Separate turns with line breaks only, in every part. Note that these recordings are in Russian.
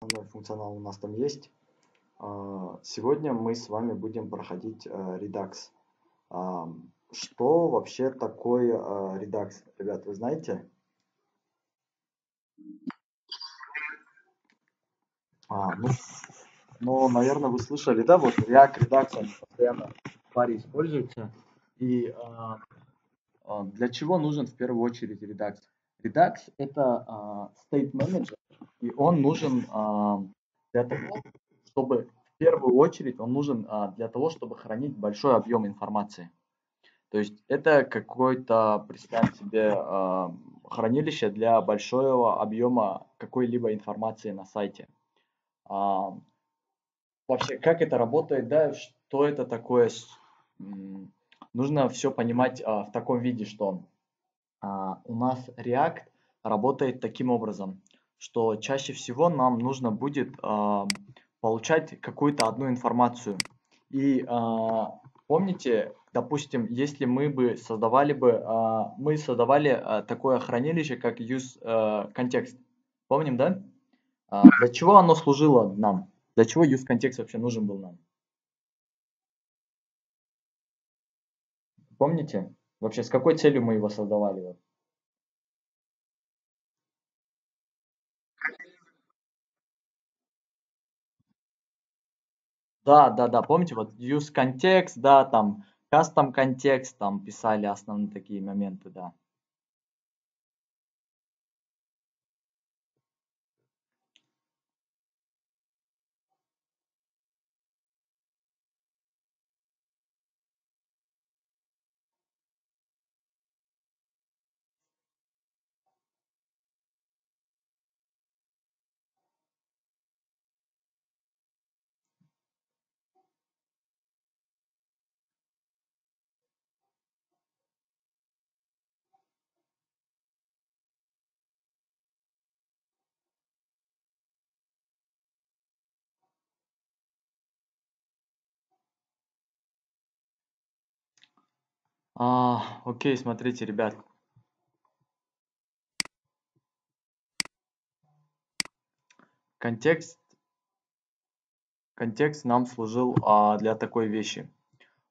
основной функционал у нас там есть. А, сегодня мы с вами будем проходить э, Redux. А, что вообще такое э, Redux? Ребят, вы знаете? А, ну, ну, наверное, вы слышали, да, вот React Redux постоянно в паре используются. И а, для чего нужен в первую очередь Redux? Redux это state manager, и он нужен для того, чтобы в первую очередь он нужен а, для того, чтобы хранить большой объем информации. То есть это какой-то, представь себе, а, хранилище для большого объема какой-либо информации на сайте. А, вообще, как это работает, да, что это такое, нужно все понимать а, в таком виде, что а, у нас React работает таким образом, что чаще всего нам нужно будет а, получать какую-то одну информацию. И а, помните, допустим, если мы бы создавали бы, а, мы создавали а, такое хранилище, как use а, context. Помним, да? А, для чего оно служило нам? Для чего use context вообще нужен был нам? Помните? Вообще, с какой целью мы его создавали? Да, да, да, помните, вот use context, да, там custom контекст, там писали основные такие моменты, да. А, окей, смотрите, ребят. Контекст, контекст нам служил а, для такой вещи.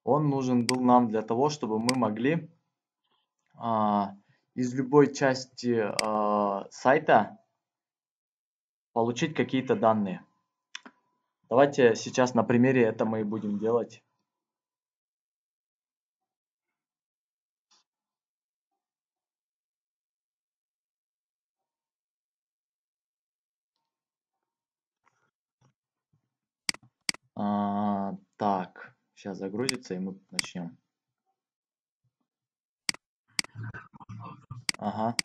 Он нужен был нам для того, чтобы мы могли а, из любой части а, сайта получить какие-то данные. Давайте сейчас на примере это мы и будем делать. А, так, сейчас загрузится, и мы начнем. Ага.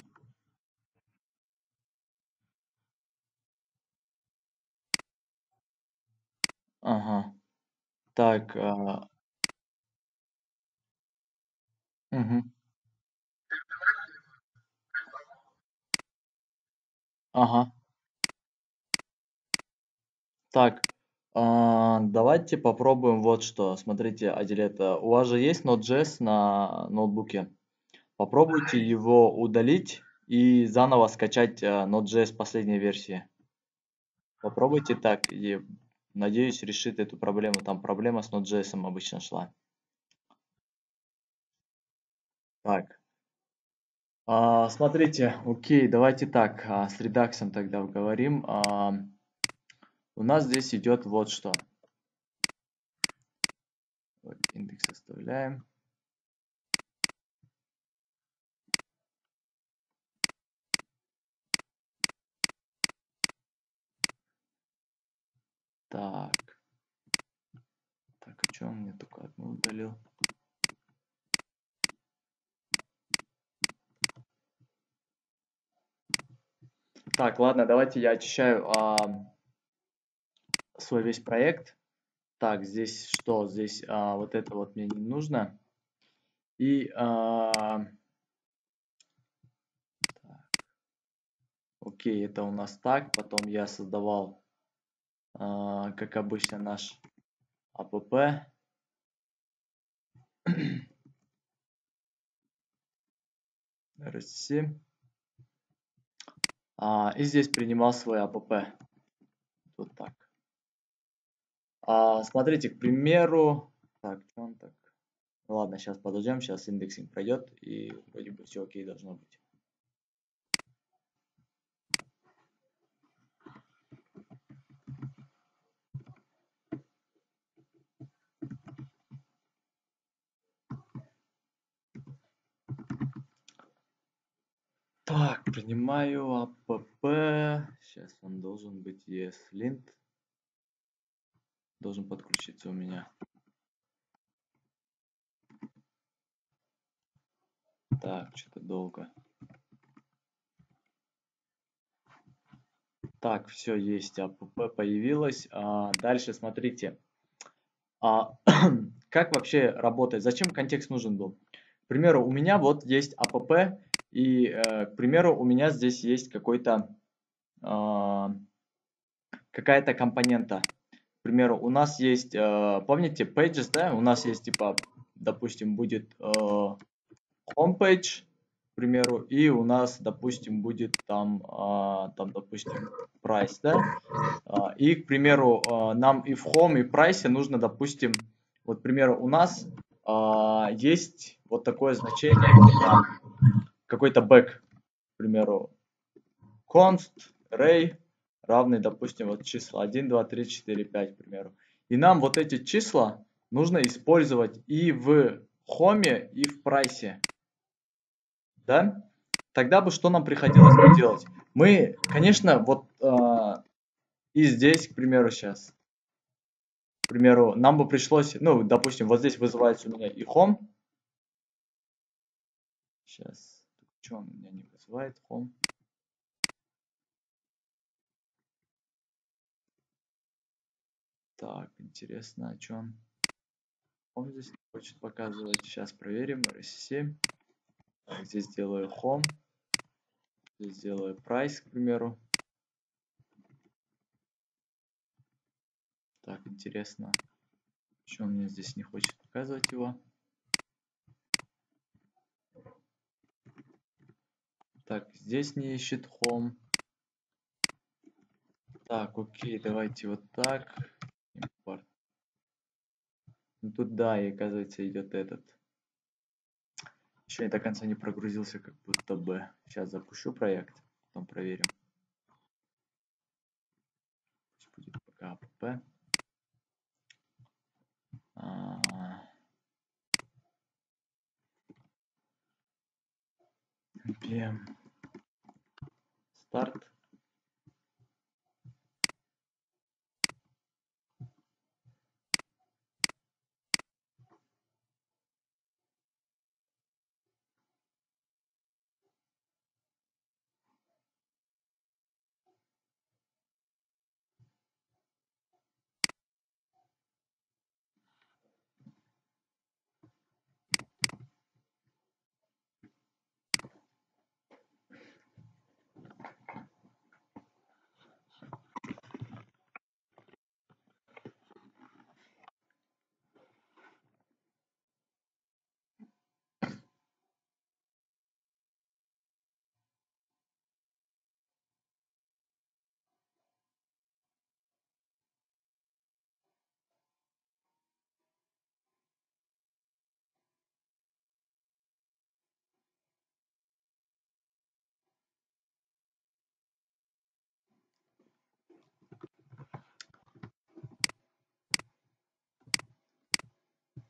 Ага. Так. А... Угу. Ага. Так, давайте попробуем вот что. Смотрите, Адилет, у вас же есть Node.js на ноутбуке. Попробуйте его удалить и заново скачать а, Node.js последней версии. Попробуйте так, и надеюсь решит эту проблему. Там проблема с Node.js обычно шла. Так. А, смотрите, окей, давайте так, а, с редаксом тогда говорим. У нас здесь идет вот что. Вот, индекс оставляем. Так. Так, а что он мне только одну удалил? Так, ладно, давайте я очищаю а, свой весь проект. Так, здесь что? Здесь а, вот это вот мне не нужно. И а, так, окей, это у нас так. Потом я создавал, а, как обычно, наш app. RSC. А, и здесь принимал свой app. вот так. А, смотрите, к примеру, так, что он так? Ну, ладно, сейчас подождем, сейчас индексинг пройдет, и вроде бы все окей должно быть. Так, принимаю app. Сейчас он должен быть ESLint. Должен подключиться у меня. Так, что-то долго. Так, все есть, app появилась. А, дальше смотрите. А, как вообще работает? Зачем контекст нужен был? К примеру, у меня вот есть app, и, э, к примеру, у меня здесь есть какой-то э, какая-то компонента. Примеру, у нас есть, э, помните, pages, да? У нас есть, типа, допустим, будет э, homepage, к примеру, и у нас, допустим, будет там, э, там допустим, price, да? И, к примеру, нам и в home, и в price нужно, допустим, вот, к примеру, у нас есть вот такое значение, какой-то back, к примеру, const array равный, допустим, вот числа 1, 2, 3, 4, 5, к примеру. И нам вот эти числа нужно использовать и в хоме, и в прайсе. Да? Тогда бы что нам приходилось бы делать? Мы, конечно, вот э, и здесь, к примеру, сейчас. К примеру, нам бы пришлось, ну, допустим, вот здесь вызывается у меня и home. Сейчас. Что он меня не вызывает? Home. Так, интересно, о чем он здесь хочет показывать. Сейчас проверим. RS7. Так, здесь делаю home. Здесь делаю price, к примеру. Так, интересно. Почему он мне здесь не хочет показывать его? Так, здесь не ищет home. Так, окей, давайте вот так. Ну, тут да, и оказывается идет этот. Еще не до конца не прогрузился, как будто бы. Сейчас запущу проект, потом проверим. Пусть будет пока app. А npm start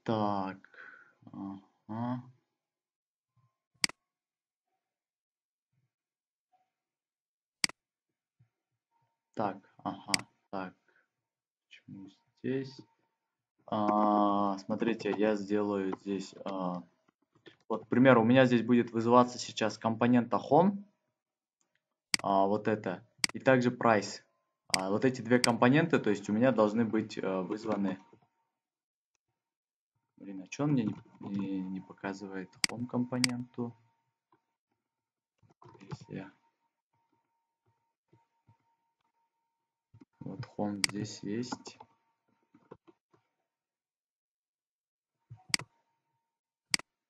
Так. Ага. Так, ага, так. Почему здесь? А, смотрите, я сделаю здесь... А, вот, к примеру, у меня здесь будет вызываться сейчас компонента home. А, вот это. И также price. А, вот эти две компоненты, то есть у меня должны быть а, вызваны Блин, а что он мне не, не, не показывает home компоненту? Если Вот home здесь есть.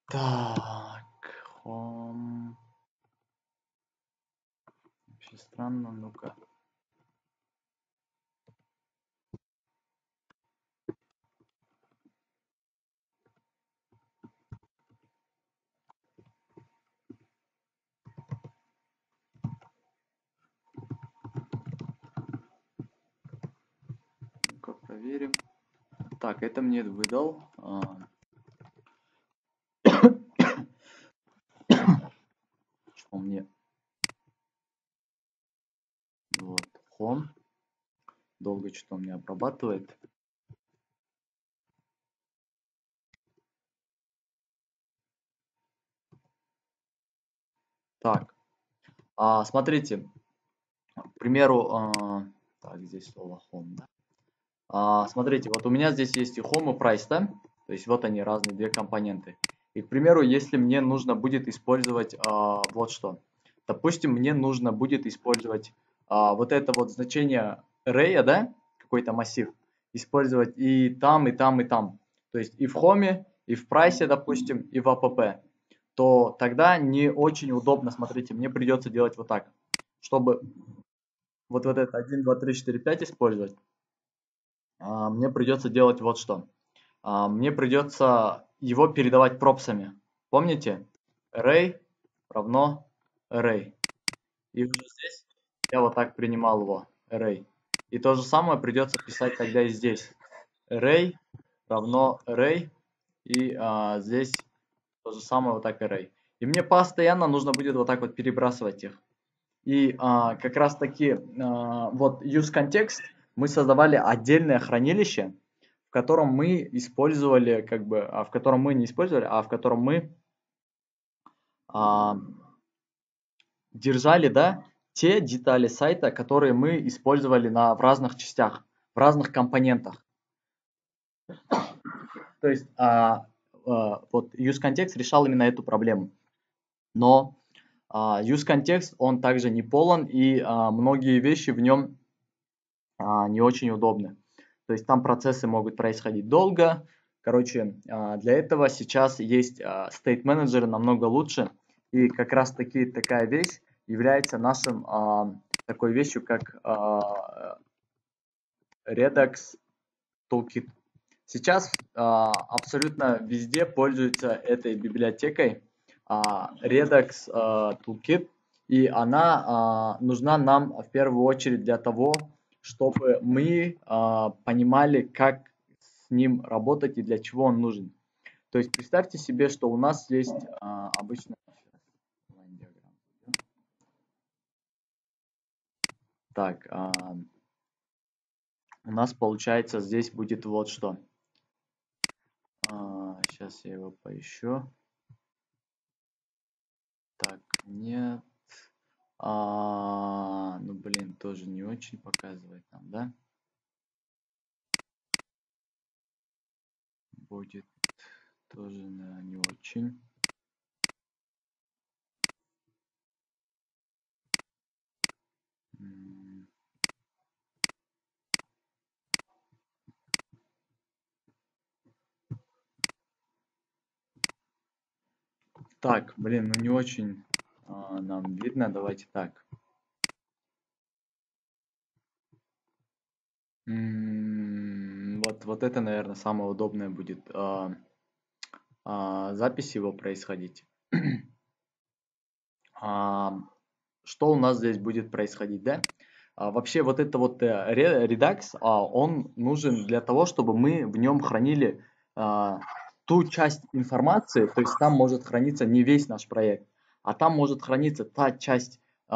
Так, home. Вообще странно, ну-ка. Проверим. Так, это мне выдал. А. Что мне? Вот, home. Долго что-то меня обрабатывает. Так, а, смотрите, к примеру, а, так, здесь слово home, да? А, смотрите, вот у меня здесь есть и home, и price, да? То есть вот они, разные две компоненты. И, к примеру, если мне нужно будет использовать а, вот что. Допустим, мне нужно будет использовать а, вот это вот значение array, да, какой-то массив, использовать и там, и там, и там. То есть и в home, и в прайсе, допустим, и в app то тогда не очень удобно, смотрите, мне придется делать вот так, чтобы вот, вот это 1, 2, 3, 4, 5 использовать, мне придется делать вот что. А, мне придется его передавать пропсами. Помните? Array равно array. И уже здесь я вот так принимал его, array. И то же самое придется писать тогда и здесь. Array равно array. И а, здесь то же самое вот так array. И мне постоянно нужно будет вот так вот перебрасывать их. И а, как раз таки а, вот use context мы создавали отдельное хранилище, в котором мы использовали, как бы, а в котором мы не использовали, а в котором мы а, держали, да, те детали сайта, которые мы использовали на, в разных частях, в разных компонентах. То есть а, Э, вот use context решал именно эту проблему. Но а, use он также не полон, и а, многие вещи в нем а, не очень удобны. То есть там процессы могут происходить долго. Короче, для этого сейчас есть State Manager намного лучше. И как раз таки такая вещь является нашим такой вещью, как Redux Toolkit. Сейчас а, абсолютно везде пользуются этой библиотекой а, Redux а, Toolkit, и она а, нужна нам в первую очередь для того, чтобы мы а, понимали, как с ним работать и для чего он нужен. То есть представьте себе, что у нас есть а, обычно так, а, у нас получается здесь будет вот что. А, сейчас я его поищу. Так, нет. А, ну, блин, тоже не очень показывает нам, да? Будет тоже да, не очень. Так, блин, ну не очень нам видно. Давайте так. Вот, вот это, наверное, самое удобное будет а, а, запись его происходить. а, что у нас здесь будет происходить, да? А, вообще вот это вот э, Redux, а, он нужен для того, чтобы мы в нем хранили а, ту часть информации, то есть там может храниться не весь наш проект, а там может храниться та часть э,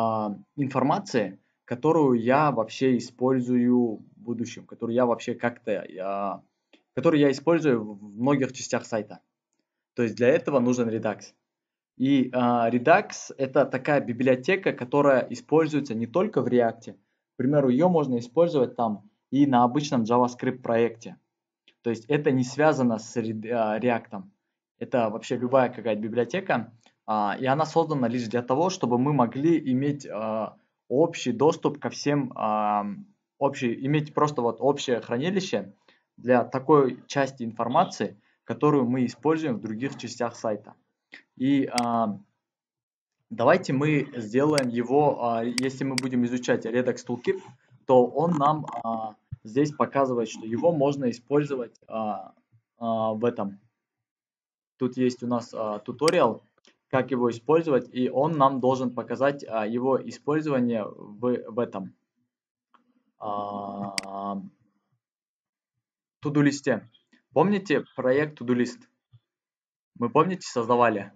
информации, которую я вообще использую в будущем, которую я вообще как-то, э, которую я использую в многих частях сайта. То есть для этого нужен Redux. И э, Redux это такая библиотека, которая используется не только в React. К примеру, ее можно использовать там и на обычном JavaScript проекте. То есть это не связано с React. Это вообще любая какая-то библиотека. А, и она создана лишь для того, чтобы мы могли иметь а, общий доступ ко всем, а, общий, иметь просто вот общее хранилище для такой части информации, которую мы используем в других частях сайта. И давайте мы сделаем его, если мы будем изучать Redux Toolkit, то он нам здесь показывает, что его можно использовать в этом. Тут есть у нас туториал, как его использовать, и он нам должен показать а, его использование в, в этом. А, to-do листе. Помните проект list? Мы, помните, создавали?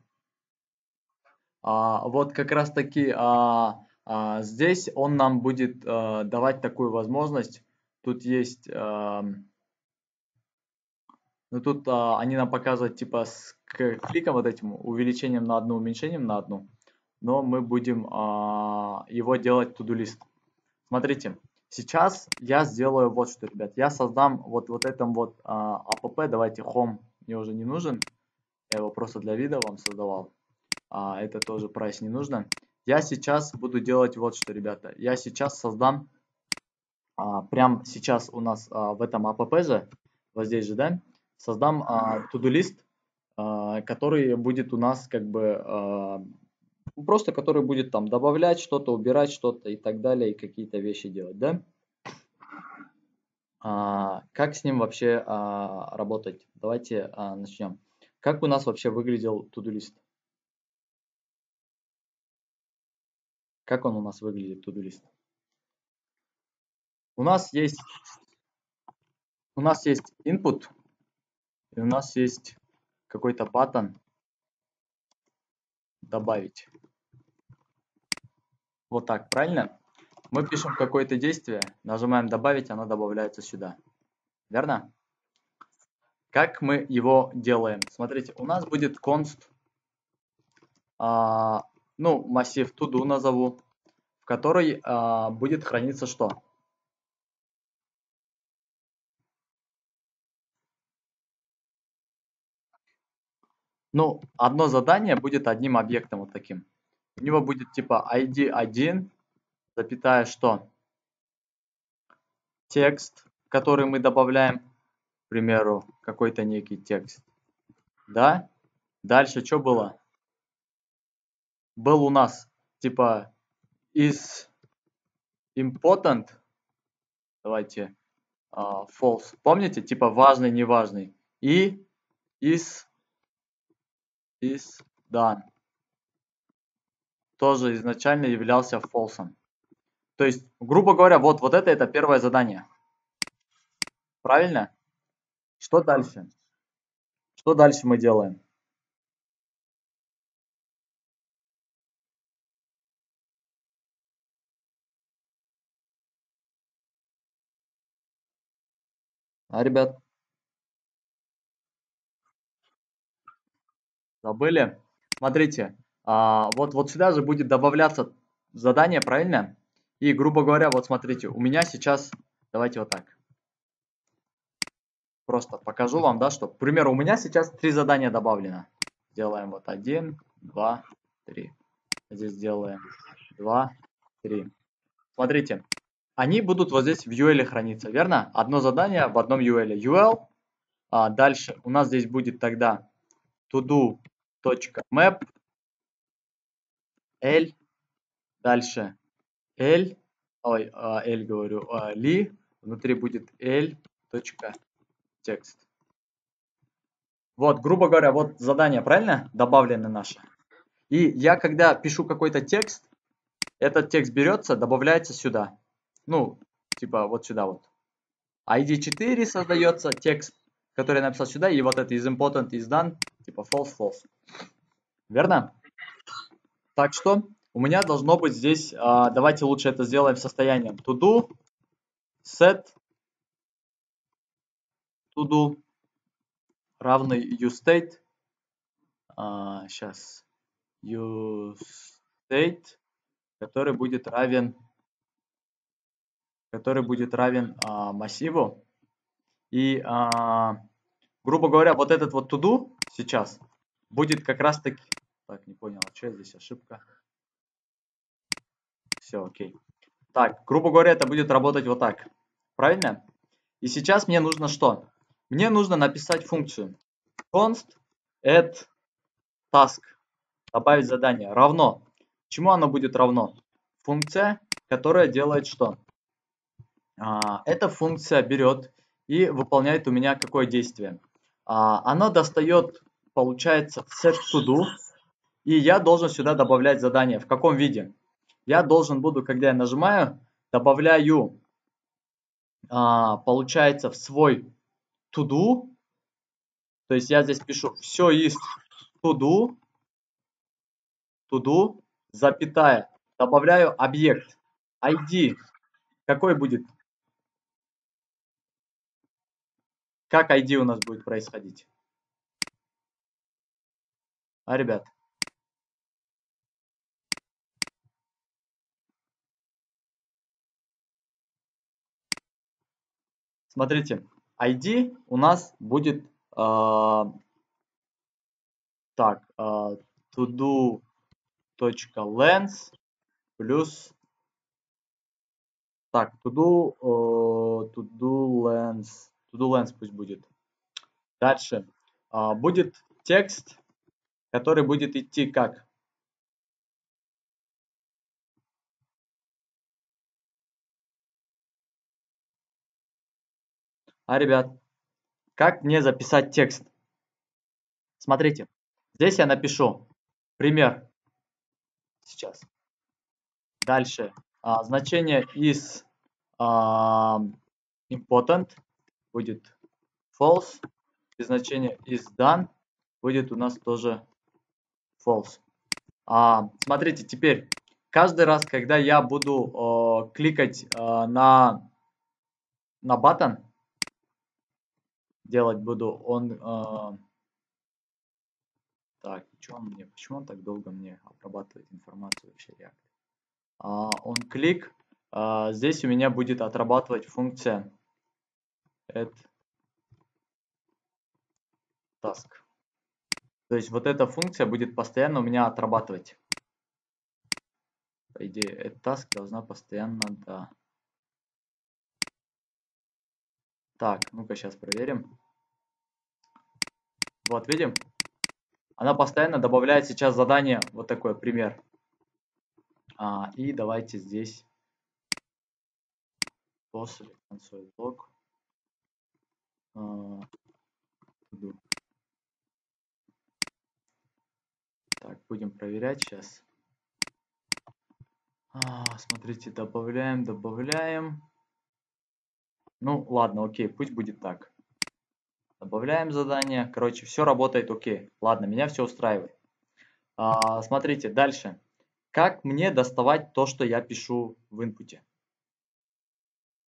А, вот как раз таки а, а, здесь он нам будет а, давать такую возможность. Тут есть... А, ну тут а, они нам показывают типа с кликом вот этим, увеличением на одну, уменьшением на одну. Но мы будем а, его делать list. Смотрите, сейчас я сделаю вот что, ребят. Я создам вот, вот этом вот а, app, давайте home, мне уже не нужен. Я его просто для вида вам создавал. А, это тоже прайс не нужно. Я сейчас буду делать вот что, ребята. Я сейчас создам, а, прям сейчас у нас а, в этом app же, вот здесь же, да, создам а, to-do list, а, который будет у нас как бы а, просто который будет там добавлять что-то, убирать что-то и так далее, и какие-то вещи делать, да? А, как с ним вообще а, работать? Давайте а, начнем. Как у нас вообще выглядел to-do list? Как он у нас выглядит, to-do list? У нас есть у нас есть input, и у нас есть какой-то button добавить. Вот так, правильно? Мы пишем какое-то действие, нажимаем добавить, оно добавляется сюда. Верно? Как мы его делаем? Смотрите, у нас будет const, а, ну, массив to назову, в который а, будет храниться что? Ну, одно задание будет одним объектом вот таким. У него будет типа id1, запятая что? Текст, который мы добавляем, к примеру, какой-то некий текст. Да? Дальше что было? Был у нас типа is important, давайте, uh, false. Помните? Типа важный, неважный. И is is done тоже изначально являлся false. То есть, грубо говоря, вот, вот это это первое задание. Правильно? Что дальше? Что дальше мы делаем? А, ребят? Забыли? Смотрите, а, вот, вот сюда же будет добавляться задание, правильно? И, грубо говоря, вот смотрите, у меня сейчас, давайте вот так. Просто покажу вам, да, что, к примеру, у меня сейчас три задания добавлено. Делаем вот один, два, три. Здесь делаем два, три. Смотрите, они будут вот здесь в UL храниться, верно? Одно задание в одном UL. UL, а дальше у нас здесь будет тогда todo.map L, дальше L, ой, а, L говорю, а, ли, внутри будет L, текст. Вот, грубо говоря, вот задание, правильно? Добавлены наши. И я, когда пишу какой-то текст, этот текст берется, добавляется сюда. Ну, типа вот сюда вот. ID4 создается текст, который я написал сюда, и вот это is important, is done, типа false, false. Верно? Так что у меня должно быть здесь, а, давайте лучше это сделаем состоянием to do, set, to do равный useState, а, сейчас, useState, который будет равен, который будет равен а, массиву. И, а, грубо говоря, вот этот вот to do сейчас будет как раз таки так, не понял, а что здесь ошибка? Все, окей. Так, грубо говоря, это будет работать вот так. Правильно? И сейчас мне нужно что? Мне нужно написать функцию const add task. Добавить задание. Равно. Чему оно будет равно? Функция, которая делает что? А, эта функция берет и выполняет у меня какое действие? А, она достает, получается, set to do и я должен сюда добавлять задание. В каком виде? Я должен буду, когда я нажимаю, добавляю, а, получается, в свой to do, то есть я здесь пишу все из to do, to do, запятая, добавляю объект ID. Какой будет? Как ID у нас будет происходить? А, ребят? Смотрите, ID у нас будет э, так, э, todo.lens плюс так, todo, э, todo lens, todo lens пусть будет. Дальше э, будет текст, который будет идти как? А, ребят, как мне записать текст? Смотрите, здесь я напишу пример. Сейчас. Дальше. А, значение из а, important будет false. И значение из done будет у нас тоже false. А, смотрите, теперь каждый раз, когда я буду э, кликать э, на, на button, делать буду, он... Э, так, что он мне, почему он так долго мне обрабатывает информацию вообще React? А, он клик, а, здесь у меня будет отрабатывать функция add task. То есть вот эта функция будет постоянно у меня отрабатывать. По идее, add task должна постоянно, да. Так, ну-ка сейчас проверим. Вот, видим? Она постоянно добавляет сейчас задание, вот такой пример. А, и давайте здесь после консоль блок. А, так, будем проверять сейчас. А, смотрите, добавляем, добавляем. Ну, ладно, окей, пусть будет так. Добавляем задание. Короче, все работает окей. Ладно, меня все устраивает. А, смотрите, дальше. Как мне доставать то, что я пишу в инпуте?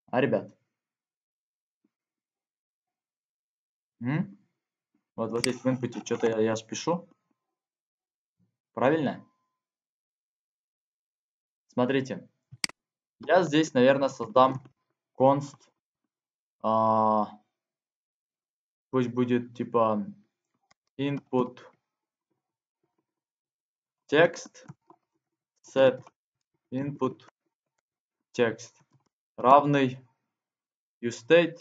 А, ребят? М? Вот, вот здесь в инпуте что-то я, я пишу. Правильно? Смотрите. Я здесь, наверное, создам const. А, пусть будет типа input текст set input текст равный useState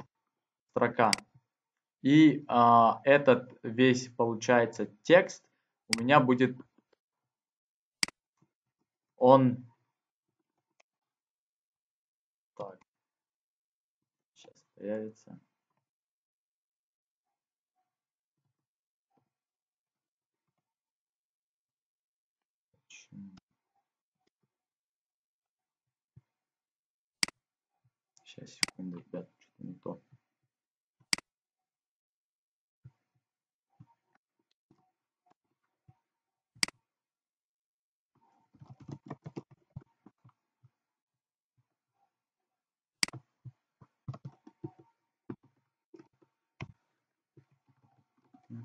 строка. И а, этот весь получается текст у меня будет он так. Сейчас появится. Сейчас, секунду, ребят, что-то не то.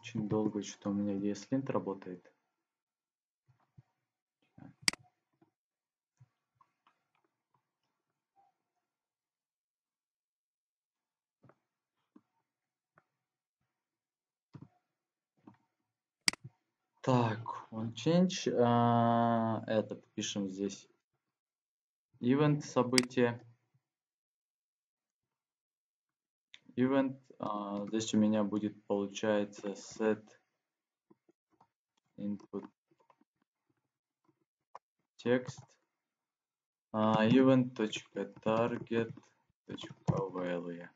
Очень долго что-то у меня ESLint работает. Так, on change. А, это пишем здесь. Event событие. Event. А, здесь у меня будет получается set input текст. А, event.target.value.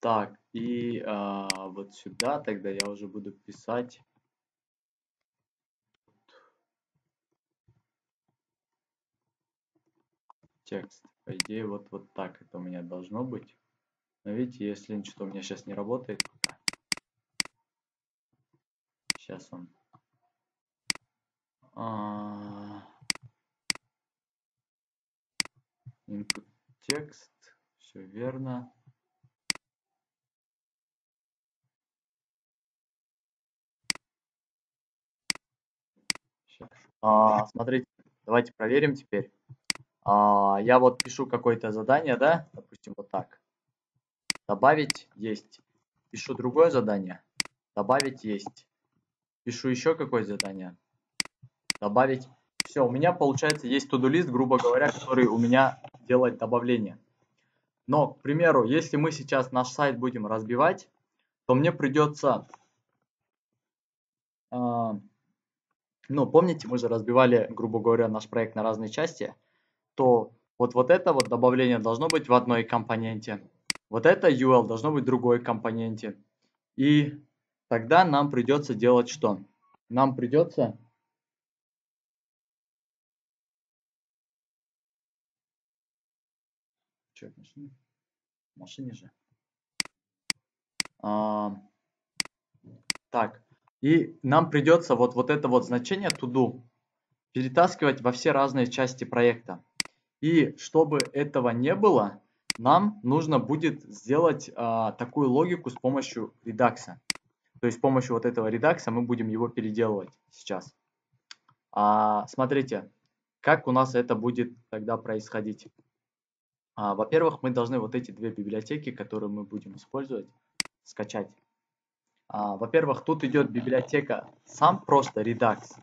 Так, и а, вот сюда тогда я уже буду писать. Текст. По идее, вот, вот так это у меня должно быть. Видите, если что-то у меня сейчас не работает Сейчас он. А... Input текст. Все верно. А, смотрите, давайте проверим теперь. А, я вот пишу какое-то задание, да, допустим, вот так. Добавить есть. Пишу другое задание. Добавить есть. Пишу еще какое задание. Добавить. Все, у меня получается есть to-do лист, грубо говоря, который у меня делает добавление. Но, к примеру, если мы сейчас наш сайт будем разбивать, то мне придется э, ну, помните, мы же разбивали, грубо говоря, наш проект на разные части, то вот, вот это вот добавление должно быть в одной компоненте, вот это UL должно быть в другой компоненте. И тогда нам придется делать что? Нам придется Че, машине? машине же. А, так, и нам придется вот, вот это вот значение do перетаскивать во все разные части проекта. И чтобы этого не было, нам нужно будет сделать а, такую логику с помощью редакса. То есть с помощью вот этого редакса мы будем его переделывать сейчас. А, смотрите, как у нас это будет тогда происходить. А, Во-первых, мы должны вот эти две библиотеки, которые мы будем использовать, скачать. А, Во-первых, тут идет библиотека сам просто Redux.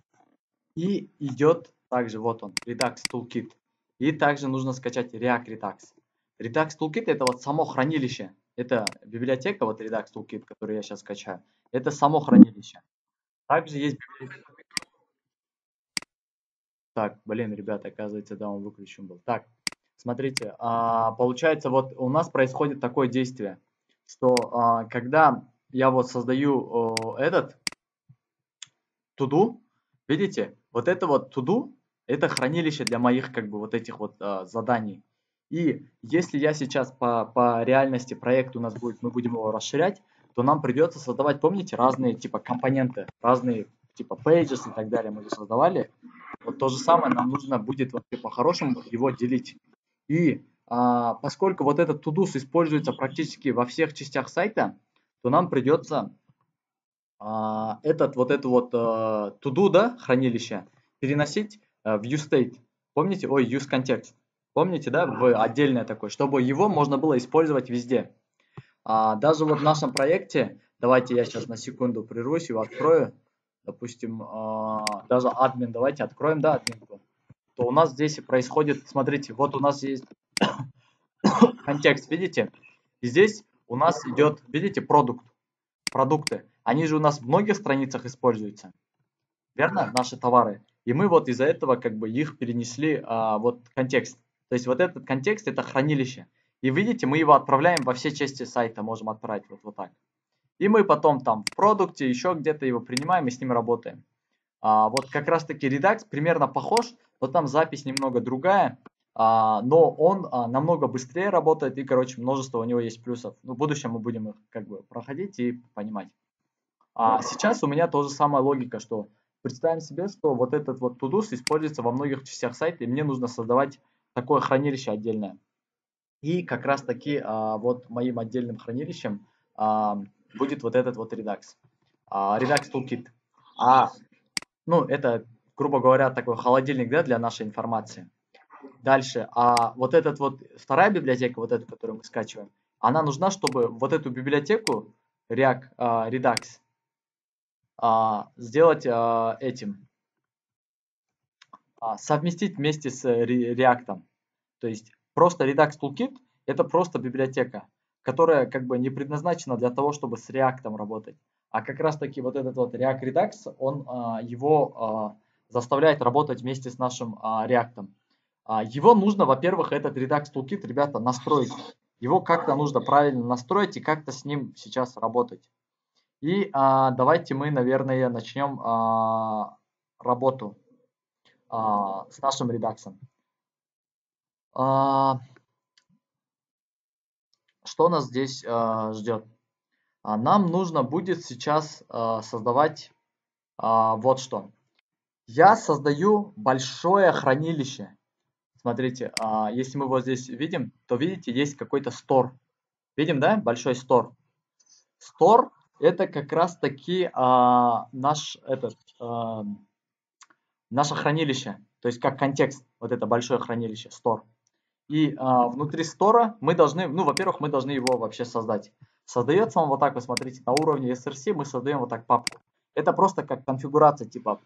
И идет также, вот он, Redux Toolkit. И также нужно скачать React Redux. Redux Toolkit это вот само хранилище. Это библиотека, вот Redux Toolkit, который я сейчас скачаю. Это само хранилище. Также есть библиотека. Так, блин, ребята, оказывается, да, он выключен был. Так, смотрите, а, получается, вот у нас происходит такое действие, что а, когда я вот создаю э, этот туду, видите, вот это вот туду, это хранилище для моих как бы вот этих вот э, заданий. И если я сейчас по, по реальности проект у нас будет, мы будем его расширять, то нам придется создавать, помните, разные типа компоненты, разные типа pages и так далее мы же создавали. Вот то же самое нам нужно будет вообще по-хорошему его делить. И а, поскольку вот этот тудус используется практически во всех частях сайта, то нам придется а, этот вот это вот а, to-do, да, хранилище, переносить а, в useState. Помните? Ой, useContext. Помните, да, в отдельное такое, чтобы его можно было использовать везде. А, даже вот в нашем проекте, давайте я сейчас на секунду прервусь, его открою. Допустим, а, даже админ, давайте откроем, да, админку. То у нас здесь происходит, смотрите, вот у нас есть контекст, видите? И здесь у нас идет, видите, продукт, продукты. Они же у нас в многих страницах используются, верно, наши товары. И мы вот из-за этого как бы их перенесли а, вот контекст. То есть вот этот контекст это хранилище. И видите, мы его отправляем во все части сайта, можем отправить вот, вот так. И мы потом там в продукте, еще где-то его принимаем и с ним работаем. А, вот как раз таки Redux примерно похож, но там запись немного другая. А, но он а, намного быстрее работает и, короче, множество у него есть плюсов. Ну, в будущем мы будем их как бы проходить и понимать. А сейчас у меня тоже самая логика, что представим себе, что вот этот вот тудус используется во многих частях сайта, и мне нужно создавать такое хранилище отдельное. И как раз таки а, вот моим отдельным хранилищем а, будет вот этот вот Redux. А, Redux Toolkit. А, ну, это, грубо говоря, такой холодильник да, для нашей информации. Дальше. А вот этот вот вторая библиотека, вот эта, которую мы скачиваем, она нужна, чтобы вот эту библиотеку React, uh, Redux uh, сделать uh, этим, uh, совместить вместе с React. То есть просто Redux Toolkit это просто библиотека, которая как бы не предназначена для того, чтобы с React работать. А как раз таки вот этот вот React Redux, он uh, его uh, заставляет работать вместе с нашим uh, React. А, его нужно, во-первых, этот Redux Toolkit, ребята, настроить. Его как-то нужно правильно настроить и как-то с ним сейчас работать. И а, давайте мы, наверное, начнем а, работу а, с нашим редаксом. А, что нас здесь э, ждет? А, нам нужно будет сейчас создавать вот что. Я создаю большое хранилище. Смотрите, если мы вот здесь видим, то видите, есть какой-то стор. Видим, да? Большой стор. Стор это как раз таки э, наш этот наше хранилище, то есть как контекст, вот это большое хранилище, store. И а, внутри стора мы должны, ну, во-первых, мы должны его вообще создать. Создается он вот так, вы смотрите, на уровне SRC мы создаем вот так папку. Это просто как конфигурация, типа,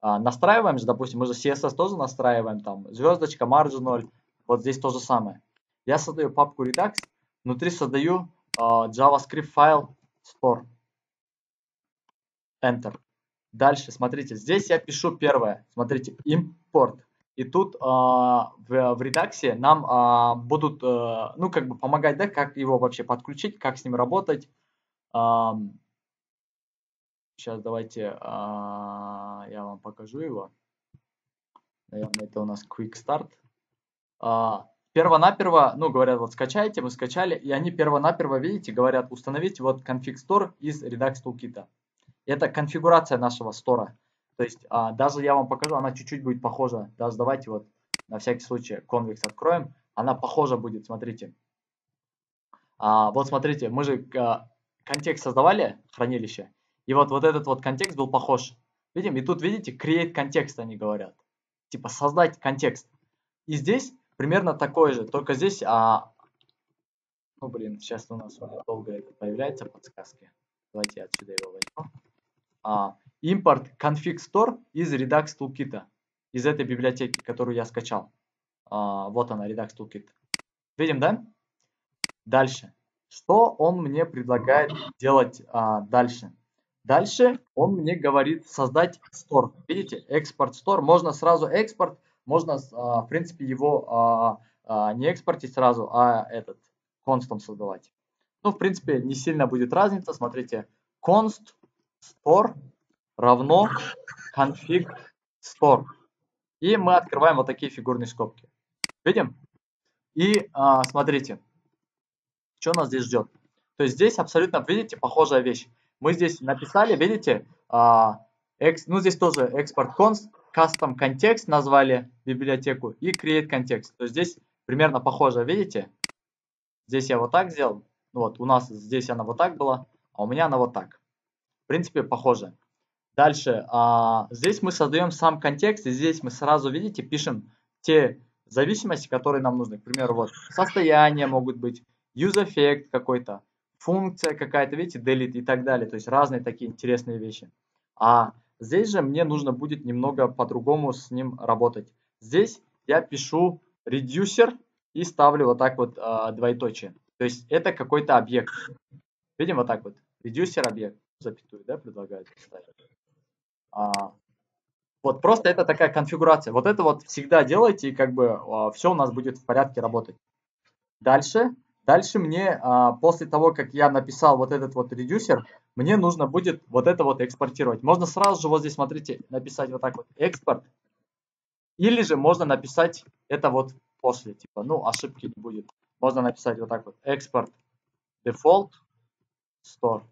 а, настраиваем же, допустим, мы же CSS тоже настраиваем, там, звездочка, margin 0, вот здесь то же самое. Я создаю папку Redux, внутри создаю а, JavaScript файл store. Enter. Дальше, смотрите, здесь я пишу первое. Смотрите, import. И тут э, в, в редакции нам э, будут, э, ну, как бы помогать, да, как его вообще подключить, как с ним работать. Э, сейчас давайте э, я вам покажу его. Наверное, это у нас Quick Start. Э, первонаперво, ну, говорят, вот скачайте, мы скачали, и они первонаперво, видите, говорят, установите вот config store из Redux Toolkit. Это конфигурация нашего стора. То есть а, даже я вам покажу, она чуть-чуть будет похожа. Даже давайте вот на всякий случай конвекс откроем. Она похожа будет, смотрите. А, вот смотрите, мы же а, контекст создавали, хранилище. И вот, вот этот вот контекст был похож. Видим, и тут видите, create контекст они говорят. Типа создать контекст. И здесь примерно такое же, только здесь, а, ну блин, сейчас у нас долго это появляется подсказки. Давайте я отсюда его возьму а, импорт config store из Redux Toolkit, из этой библиотеки, которую я скачал. А, вот она, Redux Toolkit. Видим, да? Дальше. Что он мне предлагает делать а, дальше? Дальше он мне говорит создать store. Видите, экспорт store. Можно сразу экспорт, можно, а, в принципе, его а, а, не экспортить сразу, а этот констом создавать. Ну, в принципе, не сильно будет разница. Смотрите, const store равно config store. И мы открываем вот такие фигурные скобки. Видим? И а, смотрите, что нас здесь ждет. То есть здесь абсолютно, видите, похожая вещь. Мы здесь написали, видите, а, экс, ну здесь тоже export const, custom context назвали библиотеку и create context. То есть здесь примерно похоже, видите? Здесь я вот так сделал. Вот, у нас здесь она вот так была, а у меня она вот так. В принципе, похоже. Дальше, а, здесь мы создаем сам контекст, и здесь мы сразу, видите, пишем те зависимости, которые нам нужны. К примеру, вот состояние могут быть, use effect какой-то, функция какая-то, видите, delete и так далее. То есть разные такие интересные вещи. А здесь же мне нужно будет немного по-другому с ним работать. Здесь я пишу reducer и ставлю вот так вот а, двоеточие. То есть это какой-то объект. Видим вот так вот. Reducer объект запятую, да. А, вот просто это такая конфигурация. Вот это вот всегда делайте, и как бы а, все у нас будет в порядке работать. Дальше, дальше мне, а, после того, как я написал вот этот вот редюсер, мне нужно будет вот это вот экспортировать. Можно сразу же вот здесь, смотрите, написать вот так вот экспорт. Или же можно написать это вот после, типа, ну, ошибки не будет. Можно написать вот так вот, экспорт default store.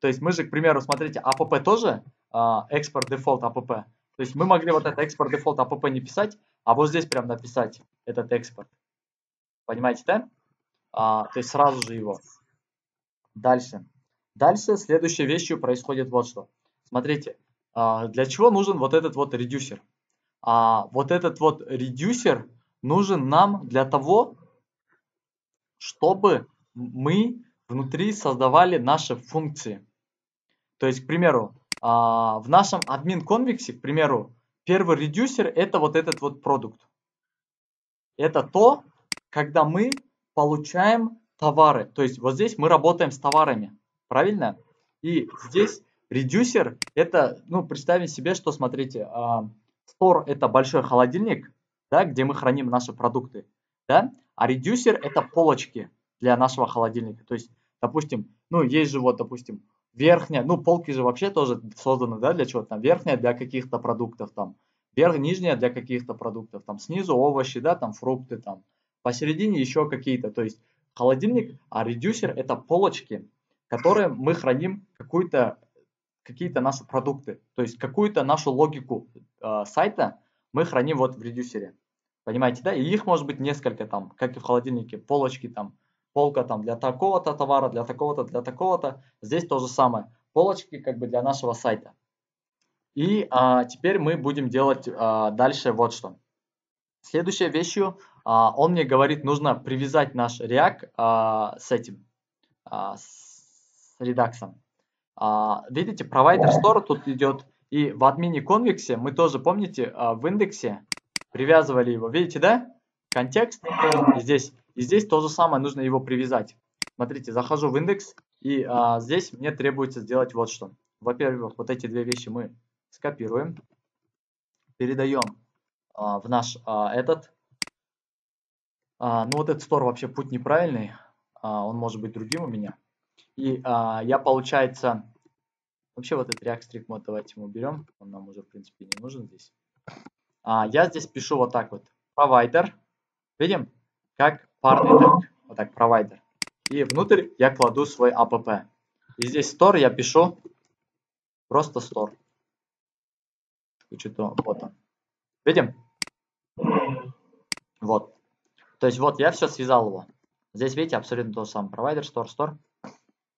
То есть мы же, к примеру, смотрите, app тоже export default app. То есть мы могли вот этот export default app не писать, а вот здесь прям написать этот экспорт. Понимаете, да? А, то есть сразу же его. Дальше. Дальше следующей вещью происходит вот что. Смотрите, а, для чего нужен вот этот вот reducer? А, вот этот вот reducer нужен нам для того, чтобы мы внутри создавали наши функции. То есть, к примеру, а, в нашем админ конвексе, к примеру, первый редюсер это вот этот вот продукт. Это то, когда мы получаем товары. То есть вот здесь мы работаем с товарами. Правильно? И здесь редюсер это, ну, представим себе, что, смотрите, стор это большой холодильник, да, где мы храним наши продукты. Да? А редюсер это полочки для нашего холодильника. То есть, допустим, ну, есть же вот, допустим, верхняя, ну, полки же вообще тоже созданы, да, для чего-то там, верхняя для каких-то продуктов там, верх, нижняя для каких-то продуктов, там, снизу овощи, да, там, фрукты, там, посередине еще какие-то, то есть холодильник, а редюсер это полочки, которые мы храним какую-то какие-то наши продукты, то есть какую-то нашу логику э, сайта мы храним вот в редюсере. Понимаете, да? И их может быть несколько там, как и в холодильнике, полочки там, полка там для такого-то товара, для такого-то, для такого-то. Здесь то же самое. Полочки как бы для нашего сайта. И а, теперь мы будем делать а, дальше вот что. Следующей вещью, а, он мне говорит, нужно привязать наш React а, с этим, а, с редаксом. А, видите, провайдер store тут идет. И в админе конвексе мы тоже, помните, а, в индексе привязывали его. Видите, да? Контекст. Здесь, и здесь то же самое, нужно его привязать. Смотрите, захожу в индекс, и а, здесь мне требуется сделать вот что. Во-первых, вот эти две вещи мы скопируем, передаем а, в наш а, этот. А, ну вот этот стор вообще путь неправильный, а, он может быть другим у меня. И а, я, получается, вообще вот этот React Strict мод давайте мы уберем, он нам уже в принципе не нужен здесь. А, я здесь пишу вот так вот, провайдер, видим, как парный тег, вот так, провайдер. И внутрь я кладу свой app. И здесь store я пишу просто store. Что-то вот он. Видим? Вот. То есть вот я все связал его. Здесь, видите, абсолютно то же самое. Провайдер, store, store.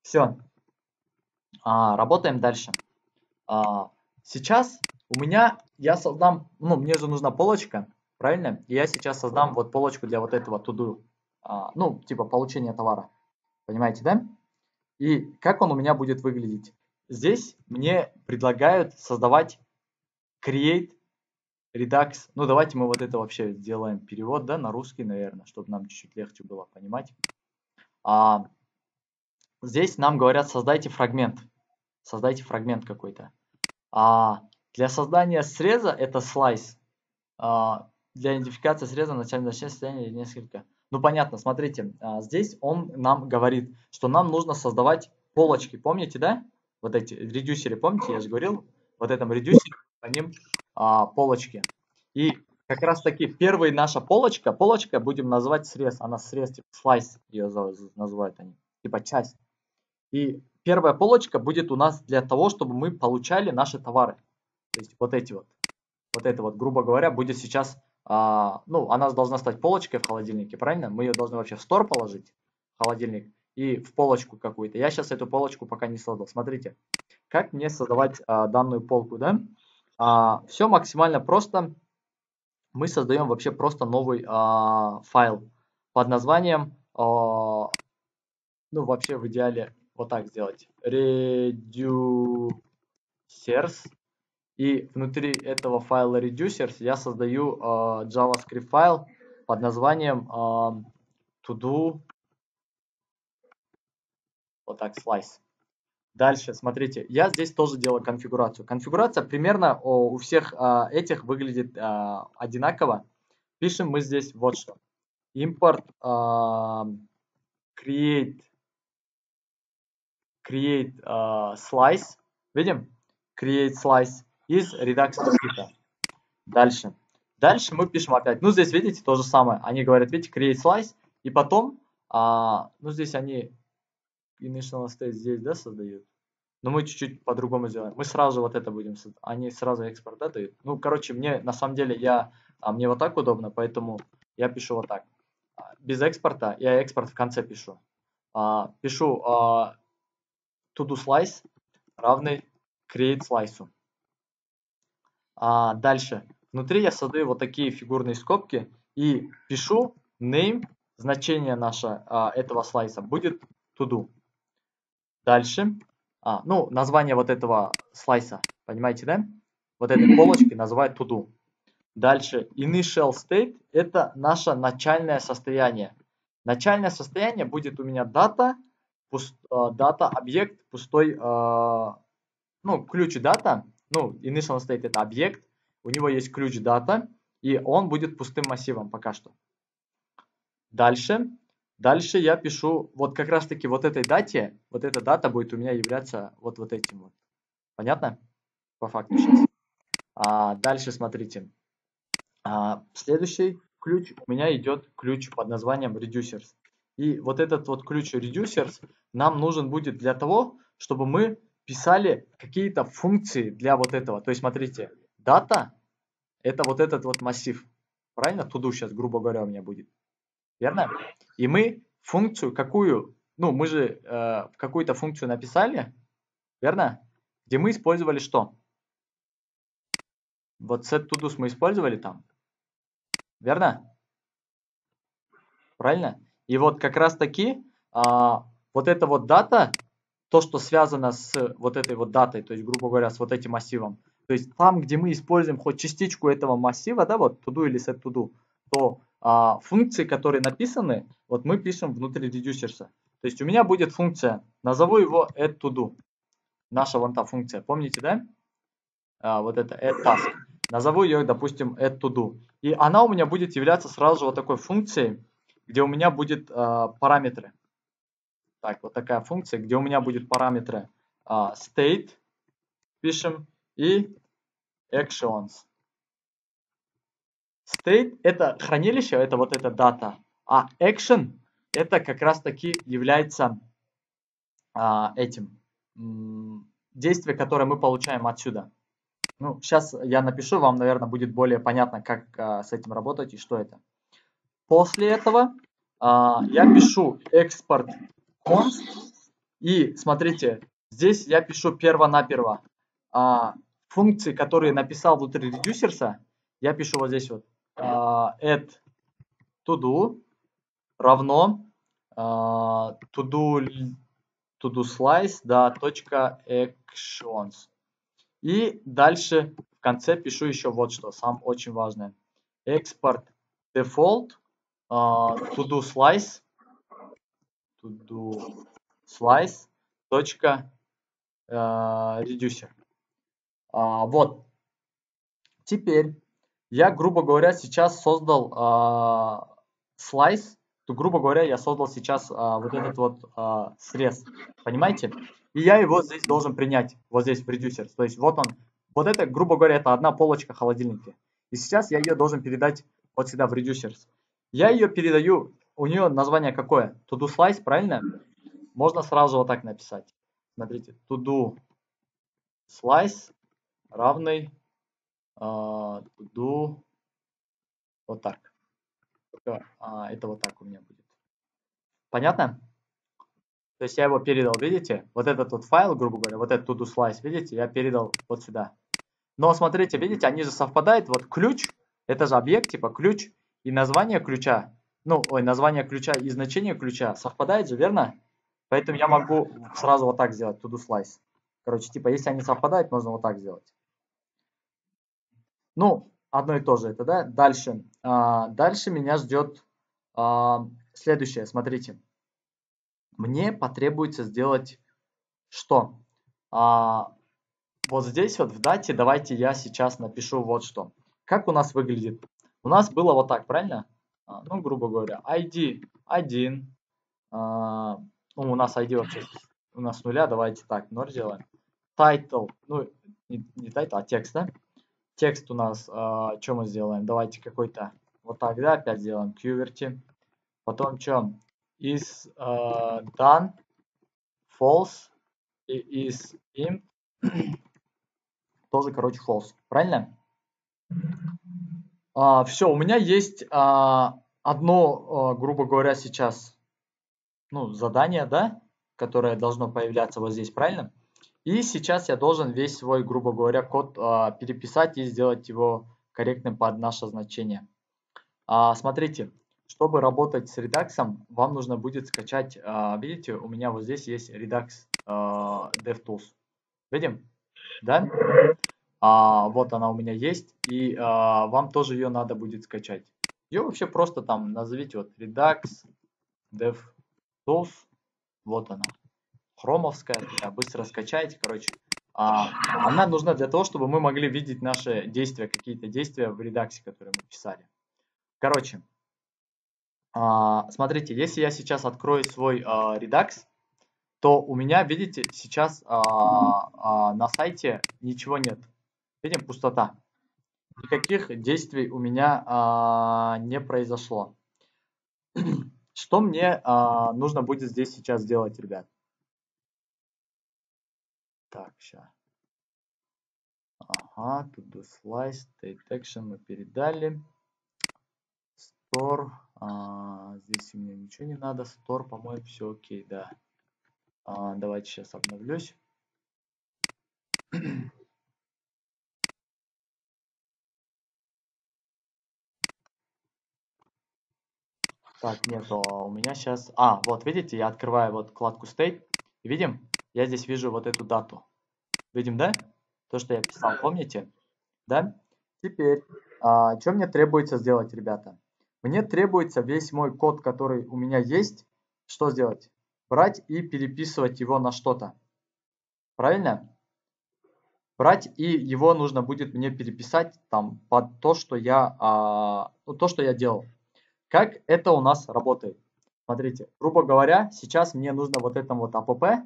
Все. А, работаем дальше. А, сейчас у меня, я создам, ну, мне же нужна полочка, правильно? И я сейчас создам вот полочку для вот этого а, ну, типа получения товара. Понимаете, да? И как он у меня будет выглядеть? Здесь мне предлагают создавать create Redux. Ну, давайте мы вот это вообще сделаем перевод, да, на русский, наверное, чтобы нам чуть-чуть легче было понимать. А, здесь нам говорят, создайте фрагмент. Создайте фрагмент какой-то. А, для создания среза это слайс. А, для идентификации среза начальное состояние несколько. Ну, понятно, смотрите, а, здесь он нам говорит, что нам нужно создавать полочки. Помните, да? Вот эти редюсеры, помните, я же говорил, вот этом редюсере по ним а, полочки. И как раз таки первая наша полочка, полочка будем называть срез, она срез, типа слайс ее называют они, типа часть. И первая полочка будет у нас для того, чтобы мы получали наши товары. То есть вот эти вот, вот это вот, грубо говоря, будет сейчас, а, ну, она должна стать полочкой в холодильнике, правильно? Мы ее должны вообще в стор положить, в холодильник, и в полочку какую-то. Я сейчас эту полочку пока не создал. Смотрите, как мне создавать а, данную полку, да? А, все максимально просто. Мы создаем вообще просто новый а, файл под названием, а, ну вообще в идеале вот так сделать, reducers. И внутри этого файла reducers я создаю а, JavaScript файл под названием а, to-do вот так, slice. Дальше, смотрите, я здесь тоже делаю конфигурацию. Конфигурация примерно у всех а, этих выглядит а, одинаково. Пишем мы здесь вот что. Import а, create create а, slice. Видим? Create slice из Redux Toolkit. Дальше. Дальше мы пишем опять. Ну, здесь, видите, то же самое. Они говорят, видите, create slice. И потом, а, ну, здесь они initial state здесь, да, создают. Но мы чуть-чуть по-другому сделаем. Мы сразу вот это будем, они сразу экспорт да, дают. Ну, короче, мне на самом деле я, а, мне вот так удобно, поэтому я пишу вот так. А, без экспорта я экспорт в конце пишу. А, пишу а, to do slice равный create slice. А, дальше. Внутри я создаю вот такие фигурные скобки и пишу name, значение наше а, этого слайса будет to do. Дальше. А, ну, название вот этого слайса, понимаете, да? Вот этой полочки называют to do. Дальше, initial state – это наше начальное состояние. Начальное состояние будет у меня дата, пуст, э, дата, объект, пустой, э, ну, ключ дата, ну, initial state – это объект, у него есть ключ дата, и он будет пустым массивом пока что. Дальше, Дальше я пишу, вот как раз таки вот этой дате, вот эта дата будет у меня являться вот, вот этим вот. Понятно? По факту сейчас. А, дальше смотрите. А, следующий ключ у меня идет ключ под названием reducers. И вот этот вот ключ reducers нам нужен будет для того, чтобы мы писали какие-то функции для вот этого. То есть смотрите, дата это вот этот вот массив. Правильно? Туду сейчас, грубо говоря, у меня будет. Верно? И мы функцию какую, ну мы же э, какую-то функцию написали, верно? Где мы использовали что? Вот set to мы использовали там. Верно? Правильно? И вот как раз таки а, вот эта вот дата, то, что связано с вот этой вот датой, то есть, грубо говоря, с вот этим массивом, то есть там, где мы используем хоть частичку этого массива, да, вот to или set to то а, функции, которые написаны, вот мы пишем внутри редюсерса. То есть у меня будет функция, назову его add to do, наша вон та функция, помните, да? А, вот это add task. Назову ее, допустим, add to do. И она у меня будет являться сразу же вот такой функцией, где у меня будет а, параметры. Так, вот такая функция, где у меня будет параметры а, state, пишем, и actions. State это хранилище, это вот эта дата, а action это как раз таки является а, этим действие, которое мы получаем отсюда. Ну, сейчас я напишу, вам, наверное, будет более понятно, как а, с этим работать и что это. После этого а, я пишу экспорт const. И смотрите, здесь я пишу перво-наперво а, функции, которые написал внутри редюсерса. Я пишу вот здесь вот а, add to do равно а, to do to do slice да, точка actions. И дальше в конце пишу еще вот что, сам очень важное. Export default uh, to do slice to do slice точка reducer. Uh, вот. Теперь я, грубо говоря, сейчас создал uh, slice, то, грубо говоря, я создал сейчас uh, вот этот вот срез. Понимаете? И я его здесь должен принять, вот здесь в редюсер. То есть вот он, вот это, грубо говоря, это одна полочка холодильника. И сейчас я ее должен передать вот сюда в reducers. Я ее передаю, у нее название какое? To do slice, правильно? Можно сразу вот так написать. Смотрите, to do slice равный uh, to do вот так. А, это вот так у меня будет. Понятно? То есть я его передал, видите? Вот этот вот файл, грубо говоря, вот этот to-do slice, видите, я передал вот сюда. Но смотрите, видите, они же совпадают. Вот ключ, это же объект, типа ключ и название ключа. Ну, ой, название ключа и значение ключа совпадает же, верно? Поэтому я могу сразу вот так сделать, to-do slice. Короче, типа, если они совпадают, можно вот так сделать. Ну, одно и то же это, да? Дальше. А, дальше меня ждет а, следующее, смотрите мне потребуется сделать что? А, вот здесь вот в дате давайте я сейчас напишу вот что. Как у нас выглядит? У нас было вот так, правильно? А, ну, грубо говоря, ID 1. А, ну, у нас ID вообще у нас нуля, давайте так, 0 сделаем. Title, ну, не, не title, а текст, да? Текст у нас, а, что мы сделаем? Давайте какой-то, вот так, да, опять сделаем, QWERTY. Потом что? is uh, done false is imp тоже короче false правильно а, все у меня есть а, одно а, грубо говоря сейчас ну задание да которое должно появляться вот здесь правильно и сейчас я должен весь свой грубо говоря код а, переписать и сделать его корректным под наше значение а, смотрите чтобы работать с Redux, вам нужно будет скачать, а, видите, у меня вот здесь есть Redux а, DevTools. Видим? Да? А, вот она у меня есть, и а, вам тоже ее надо будет скачать. Ее вообще просто там назовите вот Redux DevTools. Вот она. Хромовская, быстро скачайте, короче. А, она нужна для того, чтобы мы могли видеть наши действия, какие-то действия в редаксе, которые мы писали. Короче, а, смотрите, если я сейчас открою свой а, Redux, то у меня, видите, сейчас а, на сайте ничего нет. Видим, пустота. Никаких действий у меня не произошло. Что мне а, нужно будет здесь сейчас сделать, ребят? Так, сейчас. Ага, do slice, state action мы передали. Store. А, здесь мне ничего не надо. Store, по-моему, все окей, да. А, давайте сейчас обновлюсь. Так, нет, у меня сейчас... А, вот, видите, я открываю вот вкладку State. Видим? Я здесь вижу вот эту дату. Видим, да? То, что я писал, помните? Да? Теперь, а, что мне требуется сделать, ребята? Мне требуется весь мой код, который у меня есть, что сделать? Брать и переписывать его на что-то. Правильно? Брать и его нужно будет мне переписать там под то, что я, а, ну, то, что я делал. Как это у нас работает? Смотрите, грубо говоря, сейчас мне нужно вот этом вот app,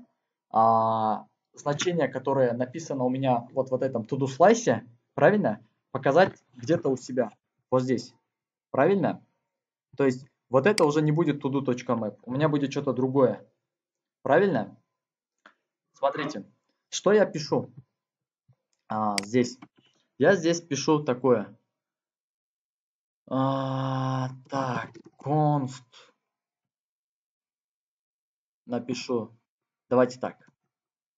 а, значение, которое написано у меня вот в этом to-do слайсе, правильно, показать где-то у себя, вот здесь, правильно? То есть вот это уже не будет todo.map, у меня будет что-то другое, правильно? Смотрите, что я пишу а, здесь? Я здесь пишу такое, а, так, const. Напишу. Давайте так.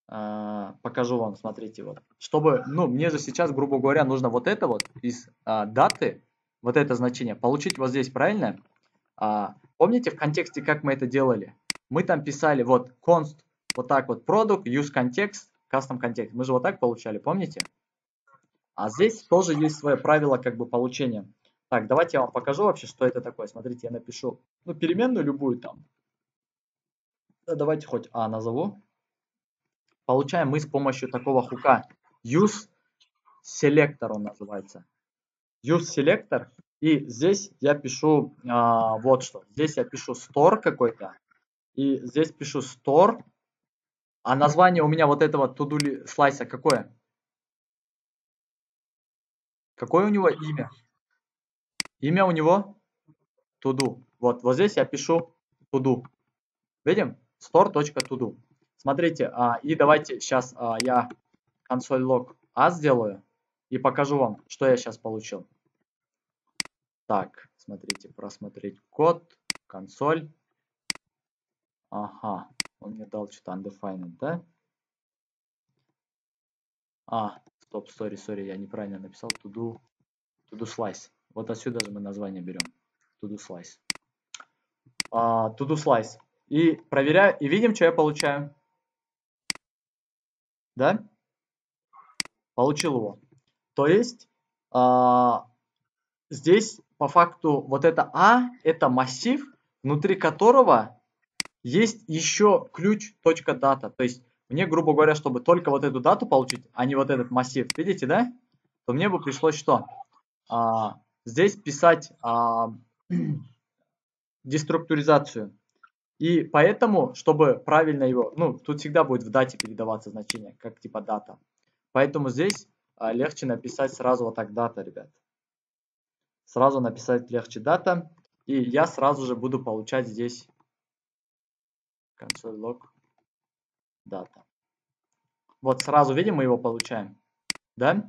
А, покажу вам, смотрите, вот. Чтобы, ну, мне же сейчас, грубо говоря, нужно вот это вот из а, даты, вот это значение, получить вот здесь, правильно? А, помните в контексте, как мы это делали? Мы там писали вот const, вот так вот, product, use context, custom context. Мы же вот так получали, помните? А здесь тоже есть свое правило как бы получения. Так, давайте я вам покажу вообще, что это такое. Смотрите, я напишу, ну, переменную любую там. Давайте хоть А назову. Получаем мы с помощью такого хука use selector он называется. Use selector. И здесь я пишу а, вот что. Здесь я пишу store какой-то. И здесь пишу store. А название у меня вот этого to-do слайса какое? Какое у него имя? Имя у него to Вот, вот здесь я пишу to Видим? store.todo. Смотрите, а, и давайте сейчас а, я консоль лог А сделаю и покажу вам, что я сейчас получил. Так, смотрите, просмотреть код, консоль. Ага, он мне дал что-то undefined, да? А, стоп, сори, сори, я неправильно написал do, to do slice. Вот отсюда же мы название берем. To-do slice. Uh, to-do slice. И проверяю, и видим, что я получаю. Да? Получил его. То есть, uh, здесь по факту вот это А, это массив, внутри которого есть еще ключ дата. То есть, мне, грубо говоря, чтобы только вот эту дату получить, а не вот этот массив, видите, да? То мне бы пришлось что? А, здесь писать а, деструктуризацию. И поэтому, чтобы правильно его, ну, тут всегда будет в дате передаваться значение, как типа дата. Поэтому здесь а, легче написать сразу вот так дата, ребят. Сразу написать легче дата. И я сразу же буду получать здесь console log дата. Вот сразу видим, мы его получаем. Да?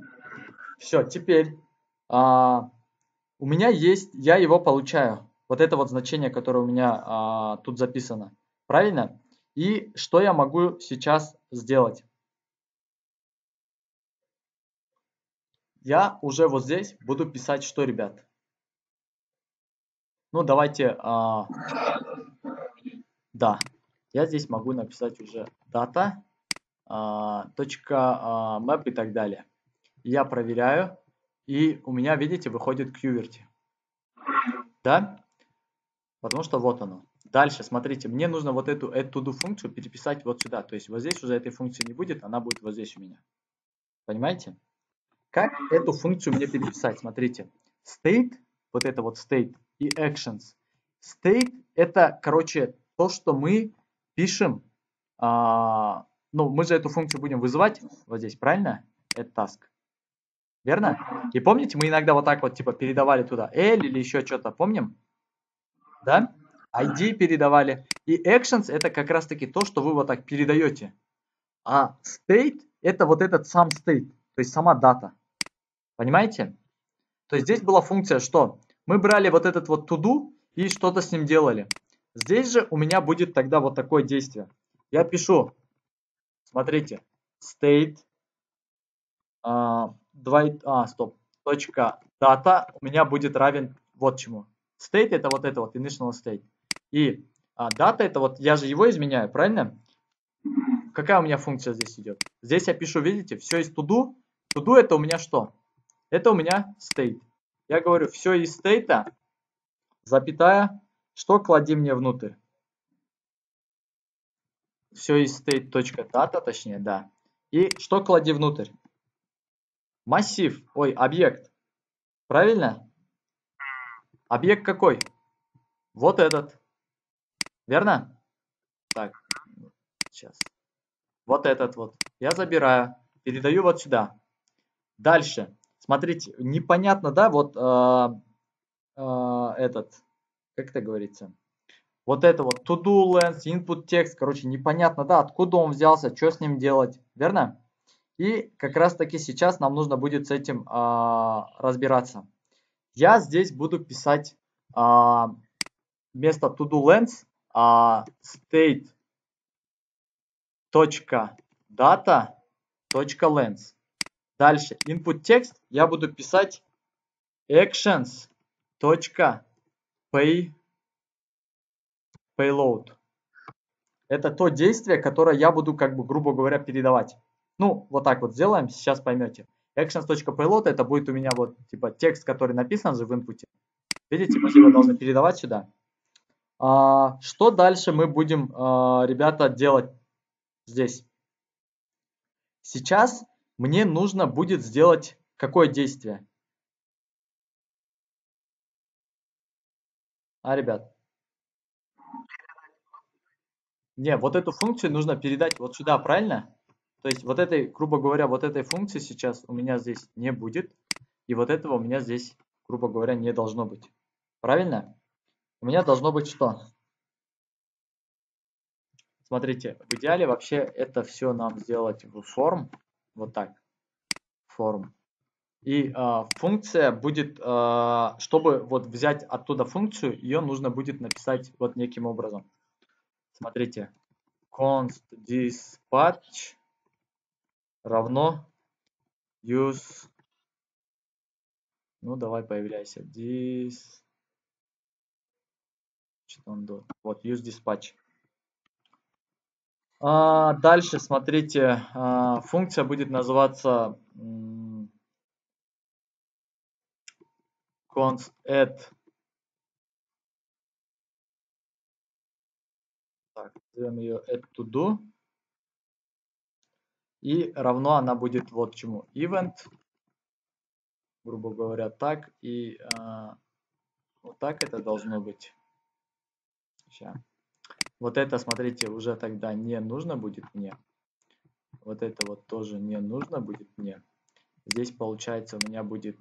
Все, теперь а, у меня есть, я его получаю. Вот это вот значение, которое у меня а, тут записано. Правильно? И что я могу сейчас сделать? Я уже вот здесь буду писать что, ребят? Ну, давайте, а, да, я здесь могу написать уже дата, а, точка, а, map и так далее. Я проверяю. И у меня, видите, выходит QWERTY. Да? Потому что вот оно. Дальше, смотрите, мне нужно вот эту add to do функцию переписать вот сюда. То есть вот здесь уже этой функции не будет, она будет вот здесь у меня. Понимаете? Как эту функцию мне переписать? Смотрите, state, вот это вот state и actions. State это, короче, то, что мы пишем. А, ну, мы же эту функцию будем вызывать вот здесь, правильно? Это task. Верно? И помните, мы иногда вот так вот типа передавали туда L или еще что-то, помним? Да? ID передавали. И actions это как раз таки то, что вы вот так передаете. А state это вот этот сам state, то есть сама дата. Понимаете? То есть здесь была функция, что мы брали вот этот вот to-do и что-то с ним делали. Здесь же у меня будет тогда вот такое действие. Я пишу, смотрите, state, а, 2, а, стоп, точка data у меня будет равен вот чему. State это вот это вот, initial state. И а, data это вот, я же его изменяю, правильно? Какая у меня функция здесь идет? Здесь я пишу, видите, все из. To do это у меня что? Это у меня state. Я говорю, все из state, запятая, что клади мне внутрь? Все из state.data, точнее, да. И что клади внутрь? Массив, ой, объект. Правильно? Объект какой? Вот этот. Верно? Так, сейчас. Вот этот вот. Я забираю, передаю вот сюда. Дальше. Смотрите, непонятно, да, вот э, э, этот, как это говорится, вот это вот to-do lens, input text, короче, непонятно, да, откуда он взялся, что с ним делать, верно? И как раз таки сейчас нам нужно будет с этим э, разбираться. Я здесь буду писать э, вместо to-do lens э, state точка data точка lens. Дальше input text я буду писать actions точка pay payload. Это то действие, которое я буду, как бы, грубо говоря, передавать. Ну, вот так вот сделаем, сейчас поймете. Actions.payload это будет у меня вот, типа, текст, который написан же в инпуте. Видите, мы его должны передавать сюда. А, что дальше мы будем, а, ребята, делать здесь? Сейчас мне нужно будет сделать какое действие? А, ребят? Не, вот эту функцию нужно передать вот сюда, правильно? То есть вот этой, грубо говоря, вот этой функции сейчас у меня здесь не будет. И вот этого у меня здесь, грубо говоря, не должно быть. Правильно? У меня должно быть что? Смотрите, в идеале вообще это все нам сделать в форм. Вот так. Форм. И э, функция будет, э, чтобы вот взять оттуда функцию, ее нужно будет написать вот неким образом. Смотрите. const dispatch равно use, ну давай появляйся, dis, что он до, вот use dispatch. А, дальше, смотрите, а, функция будет называться const add так, назовем ее add to do и равно она будет вот чему. Event, грубо говоря, так. И а, вот так это должно быть. Сейчас. Вот это, смотрите, уже тогда не нужно будет мне. Вот это вот тоже не нужно будет мне. Здесь, получается, у меня будет...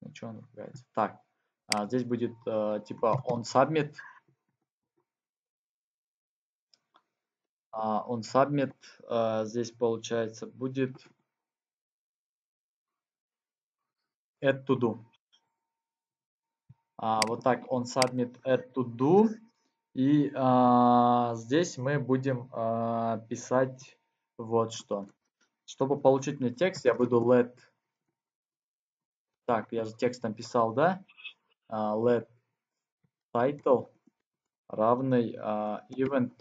Ну, что он ругается? Так, а, здесь будет а, типа on submit он submit а, здесь получается будет add to do. А, вот так он submit add to do. И а, здесь мы будем а, писать вот что. Чтобы получить мне текст, я буду let. Так, я же текстом писал, да? А, let title равный а, event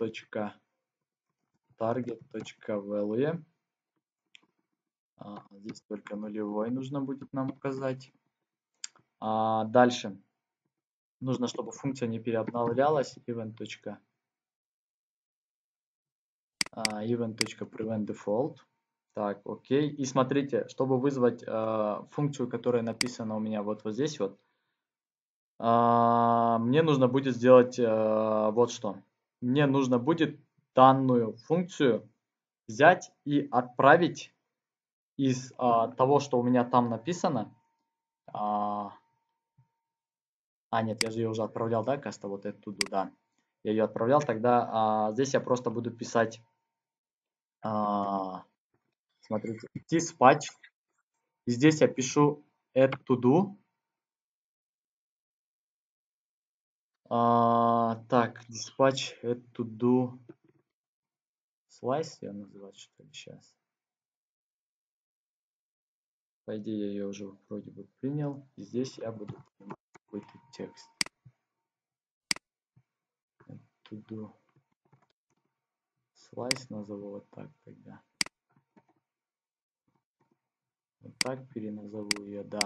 target.value. А, здесь только нулевой нужно будет нам указать. А, дальше. Нужно, чтобы функция не переобновлялась. Event. А, event.prevent default. Так, окей. И смотрите, чтобы вызвать э, функцию, которая написана у меня вот, вот здесь вот, э, мне нужно будет сделать э, вот что. Мне нужно будет данную функцию взять и отправить из а, того, что у меня там написано, а, А, нет, я же ее уже отправлял, да, каста, вот эту, да. Я ее отправлял, тогда а, здесь я просто буду писать, а, смотрите, dispatch. И здесь я пишу add to do. А, так, dispatch add to do slice я называть, что ли, сейчас. По идее, я ее уже вроде бы принял. И здесь я буду какой-то текст. Do. Slice назову вот так тогда. Вот так переназову ее, да.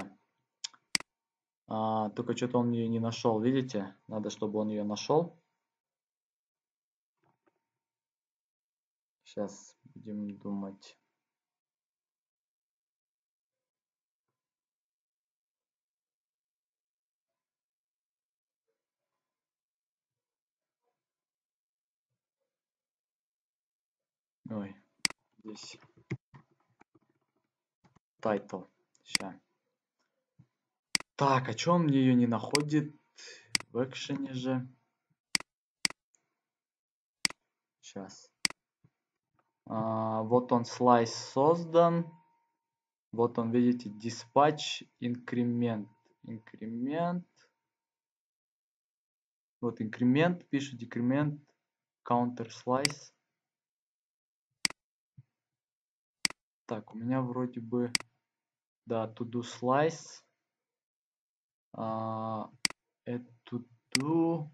А, только что-то он ее не нашел, видите? Надо, чтобы он ее нашел. Сейчас будем думать. Ой, здесь title. Сейчас. Так, а что он мне ее не находит? В экшене же. Сейчас. А, вот он слайс создан. Вот он, видите, dispatch инкремент. Инкремент. Вот инкремент, пишет декремент, counter slice. Так, у меня вроде бы, да, to do slice. А, add to do.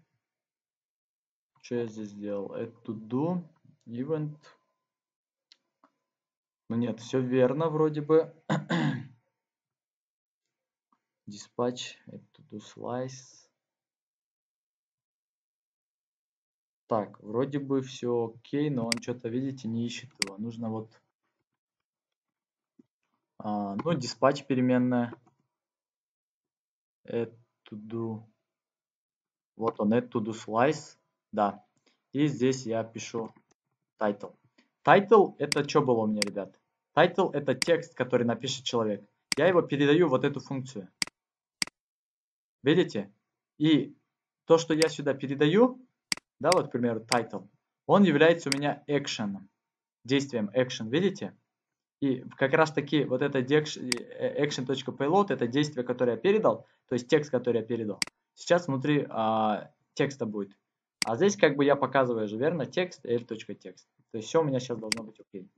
Что я здесь сделал? Add to do. Event. Ну нет, все верно вроде бы. Dispatch, to do slice. Так, вроде бы все окей, но он что-то, видите, не ищет его. Нужно вот а, ну, диспатч переменная. To do. Вот он, to do slice. Да. И здесь я пишу title. Title это что было у меня, ребят? Title это текст, который напишет человек. Я его передаю вот эту функцию. Видите? И то, что я сюда передаю, да, вот, к примеру, title, он является у меня action, действием action, видите? И как раз таки вот это action.payload, это действие, которое я передал, то есть текст, который я передал, сейчас внутри а, текста будет. А здесь как бы я показываю же, верно, текст, l.text. То есть все у меня сейчас должно быть окей.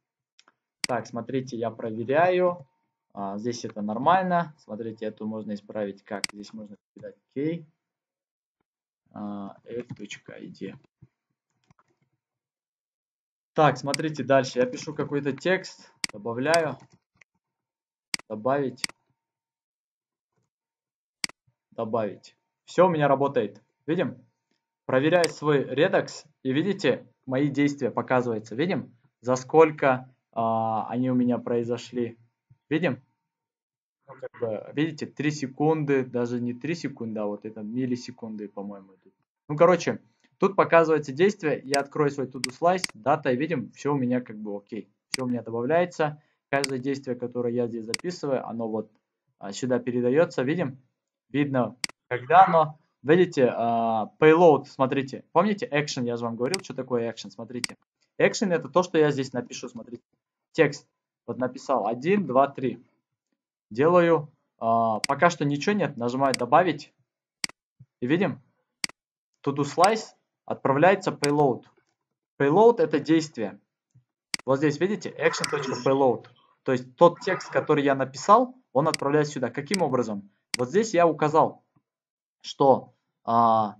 Так, смотрите, я проверяю. А, здесь это нормально. Смотрите, эту можно исправить как? Здесь можно передать k. А, f.id. Так, смотрите дальше. Я пишу какой-то текст. Добавляю. Добавить. Добавить. Все у меня работает. Видим? Проверяю свой редакс и видите, мои действия показываются. Видим, за сколько а, они у меня произошли. Видим? Ну, как бы, видите, 3 секунды, даже не 3 секунды, а вот это миллисекунды, по-моему. Ну, короче, тут показывается действие. Я открою свой to-do slice, дата, и видим, все у меня как бы окей все у меня добавляется. Каждое действие, которое я здесь записываю, оно вот а, сюда передается. Видим? Видно, когда оно... Видите, uh, payload, смотрите. Помните action, я же вам говорил, что такое action, смотрите. Action это то, что я здесь напишу, смотрите. Текст. Вот написал 1, 2, 3. Делаю, uh, пока что ничего нет, нажимаю добавить. И видим, to do slice отправляется payload. Payload это действие. Вот здесь, видите, action.payload. То есть тот текст, который я написал, он отправляется сюда. Каким образом? Вот здесь я указал, что, а,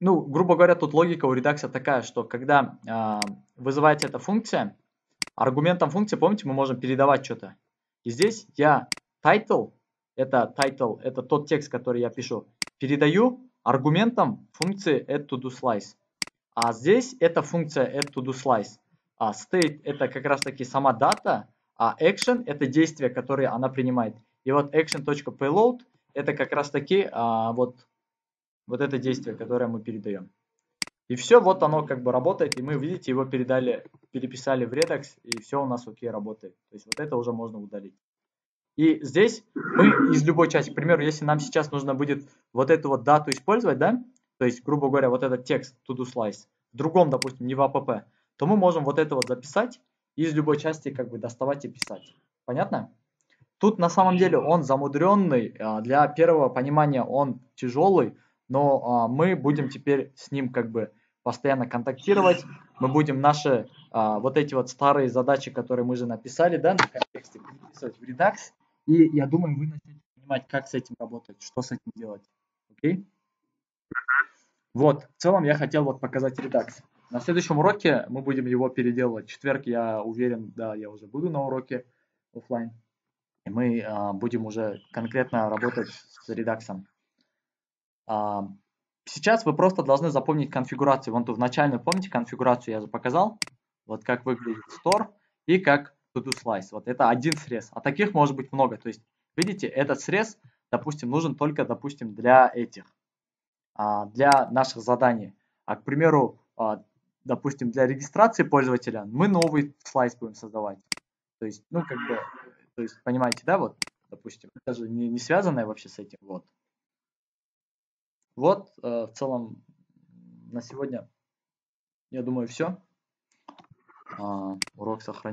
ну, грубо говоря, тут логика у редакса такая, что когда а, вызывается эта функция, аргументом функции, помните, мы можем передавать что-то. И здесь я title, это title, это тот текст, который я пишу, передаю аргументом функции add-to-do-slice. А здесь эта функция add-to-do-slice. А state это как раз таки сама дата, а action это действие, которое она принимает. И вот action.payload это как раз таки а, вот, вот это действие, которое мы передаем. И все, вот оно как бы работает, и мы, видите, его передали, переписали в Redux, и все у нас окей работает. То есть вот это уже можно удалить. И здесь мы из любой части, к примеру, если нам сейчас нужно будет вот эту вот дату использовать, да, то есть, грубо говоря, вот этот текст to do slice, в другом, допустим, не в app, то мы можем вот это вот записать и из любой части как бы доставать и писать. Понятно? Тут на самом деле он замудренный, а, для первого понимания он тяжелый, но а, мы будем теперь с ним как бы постоянно контактировать, мы будем наши а, вот эти вот старые задачи, которые мы же написали, да, на контексте, переписывать в Redux, и я думаю, вы начнете понимать, как с этим работать, что с этим делать. Окей? Вот, в целом я хотел вот показать Redux. На следующем уроке мы будем его переделывать. Четверг, я уверен, да, я уже буду на уроке офлайн. И мы а, будем уже конкретно работать с Redux. Сейчас вы просто должны запомнить конфигурацию. Вон ту в начальную, помните, конфигурацию я же показал? Вот как выглядит store и как to-do slice. Вот это один срез. А таких может быть много. То есть, видите, этот срез, допустим, нужен только, допустим, для этих, а, для наших заданий. А, к примеру, а, допустим, для регистрации пользователя мы новый слайс будем создавать. То есть, ну, как бы, то есть, понимаете, да, вот, допустим, это же не, не связанное вообще с этим, вот. Вот, э, в целом, на сегодня, я думаю, все. Э, урок сохранен.